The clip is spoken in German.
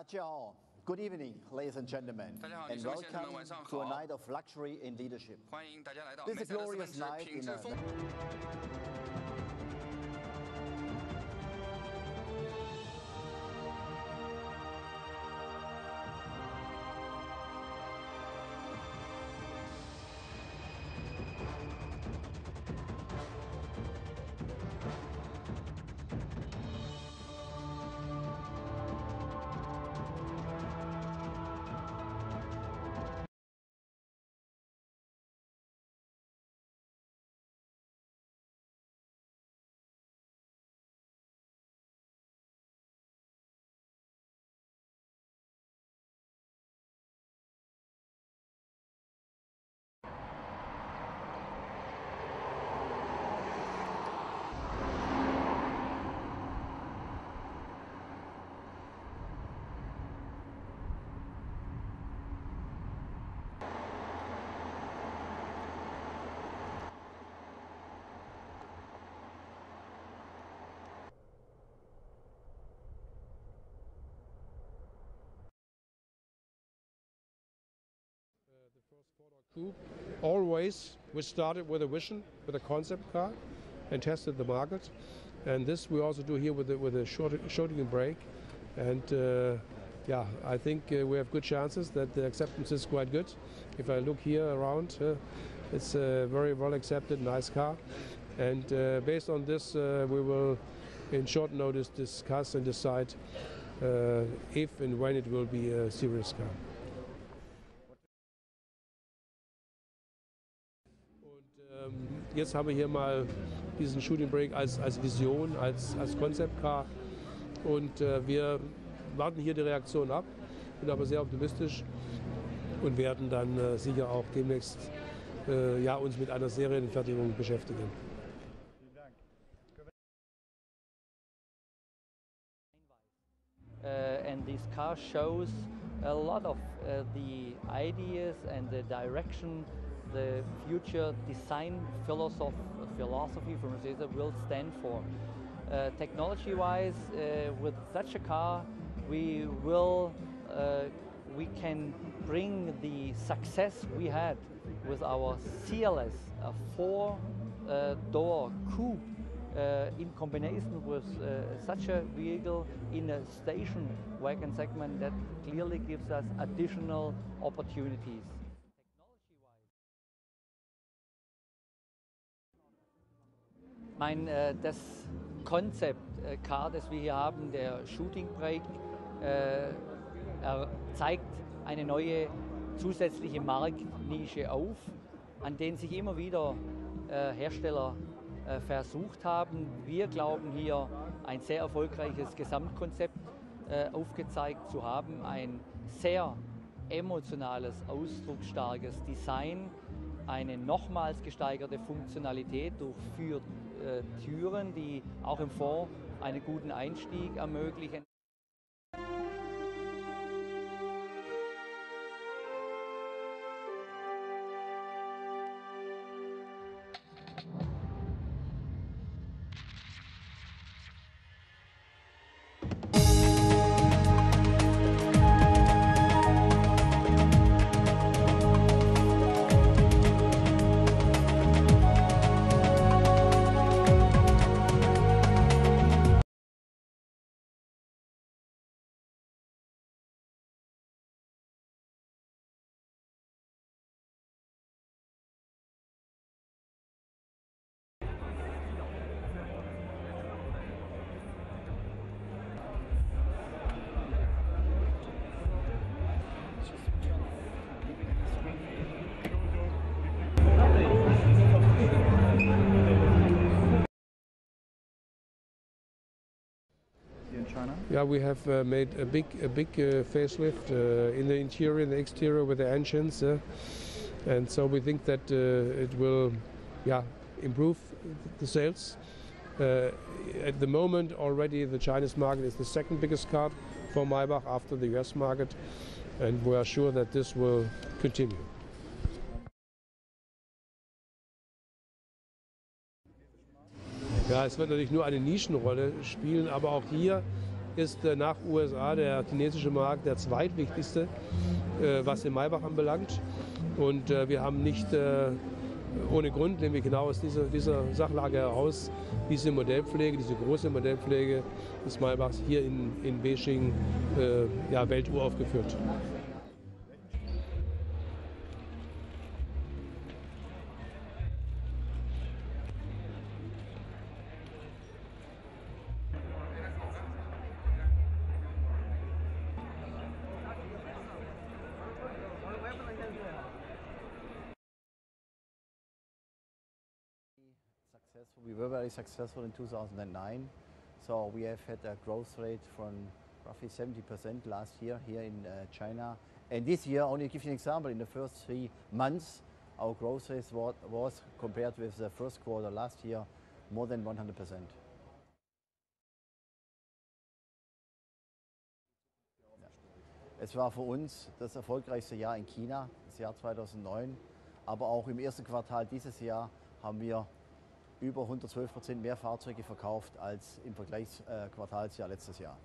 Daciao. Good evening, ladies and gentlemen, 大家好， and 女士们、先生们，晚 welcome 上 to a 好 night。of luxury in leadership. 欢迎大家来到 This 梅 is 赛 a 德斯奔 glorious 驰 night 品 in 质 a. Always, we started with a vision, with a concept car, and tested the market. And this we also do here with the, with a short, shooting brake. And uh, yeah, I think uh, we have good chances that the acceptance is quite good. If I look here around, uh, it's a very well accepted, nice car. And uh, based on this, uh, we will, in short notice, discuss and decide uh, if and when it will be a serious car. Jetzt haben wir hier mal diesen Shooting Break als, als Vision, als, als Concept Car. Und äh, wir warten hier die Reaktion ab, bin aber sehr optimistisch und werden dann äh, sicher auch demnächst äh, ja, uns mit einer Serienfertigung beschäftigen. uh, and this car shows a lot of uh, the ideas and the direction the future design philosoph- philosophy for Mercedes will stand for. Uh, technology-wise, uh, with such a car, we will uh, we can bring the success we had with our CLS, a four-door coupe uh, in combination with uh, such a vehicle in a station wagon segment that clearly gives us additional opportunities. Mein, äh, das Konzept äh, Car, das wir hier haben, der Shooting Brake, äh, zeigt eine neue zusätzliche Marktnische auf, an denen sich immer wieder äh, Hersteller äh, versucht haben. Wir glauben hier ein sehr erfolgreiches Gesamtkonzept aufgezeigt zu haben, ein sehr emotionales, ausdrucksstarkes Design, eine nochmals gesteigerte Funktionalität durch Türen, die auch im Fond einen guten Einstieg ermöglichen. China? Yeah, we have uh, made a big, a big uh, facelift uh, in the interior and the exterior with the engines, uh, and so we think that uh, it will, yeah, improve the sales. Uh, at the moment, already the Chinese market is the second biggest car for Maybach after the US market, and we are sure that this will continue. Ja, es wird natürlich nur eine Nischenrolle spielen, aber auch hier ist äh, nach USA der chinesische Markt der zweitwichtigste, äh, was den Maybach anbelangt. Und äh, wir haben nicht äh, ohne Grund, nämlich genau aus dieser, dieser Sachlage heraus, diese Modellpflege, diese große Modellpflege des Maybachs hier in, in Beijing äh, ja, welturaufgeführt. Successful. We were very successful in 2009. So we have had a growth rate from roughly 70% last year here in uh, China. And this year, only to give you an example, in the first three months, our growth rate was, was compared with the first quarter last year more than 100%. Es war für uns das erfolgreichste Jahr in China, das Jahr 2009. Aber auch im ersten Quartal dieses Jahr haben wir über 112 Prozent mehr Fahrzeuge verkauft als im Vergleichsquartalsjahr letztes Jahr.